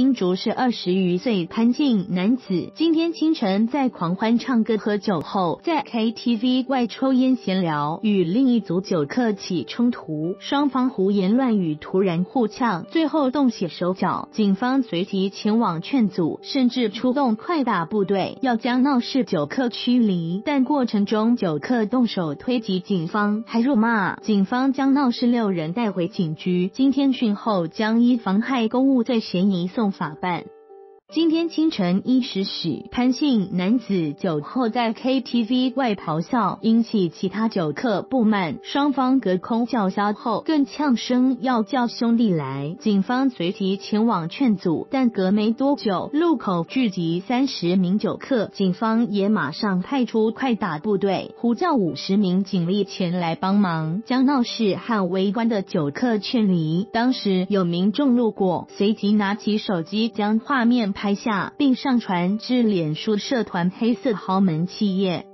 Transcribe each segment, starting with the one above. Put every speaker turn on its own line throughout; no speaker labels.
新竹市二十余岁潘姓男子，今天清晨在狂欢唱歌喝酒后，在 KTV 外抽烟闲聊，与另一组酒客起冲突，双方胡言乱语，突然互呛，最后动起手脚。警方随即前往劝阻，甚至出动快打部队要将闹事酒客驱离，但过程中酒客动手推挤警方，还辱骂警方，将闹事六人带回警局。今天讯后将依妨害公务罪嫌疑送法办。今天清晨一时许，潘姓男子酒后在 KTV 外咆哮，引起其他酒客不满，双方隔空叫嚣后，更呛声要叫兄弟来。警方随即前往劝阻，但隔没多久，路口聚集三十名酒客，警方也马上派出快打部队，呼叫五十名警力前来帮忙，将闹事和围观的酒客劝离。当时有民众路过，随即拿起手机将画面。拍下并上传至脸书社团“黑色豪门企业”。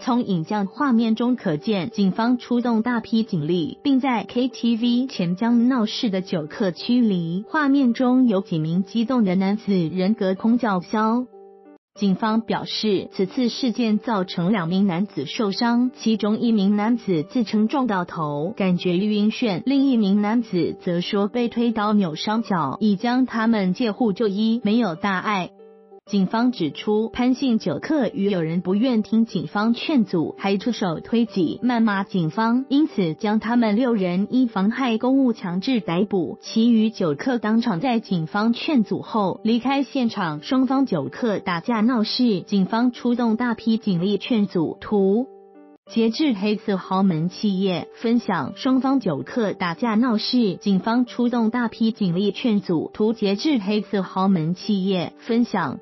从影像画面中可见，警方出动大批警力，并在 KTV 前将闹事的酒客驱离。画面中有几名激动的男子人格空叫嚣。警方表示，此次事件造成两名男子受伤，其中一名男子自称撞到头，感觉晕眩；另一名男子则说被推倒扭伤脚，已将他们借护就医，没有大碍。警方指出，潘姓酒客与有人不愿听警方劝阻，还出手推挤、谩骂警方，因此将他们六人因妨害公务强制逮捕。其余酒客当场在警方劝阻后离开现场，双方酒客打架闹事，警方出动大批警力劝阻。图截至黑色豪门企业分享，双方酒客打架闹事，警方出动大批警力劝阻。图截至黑色豪门企业分享。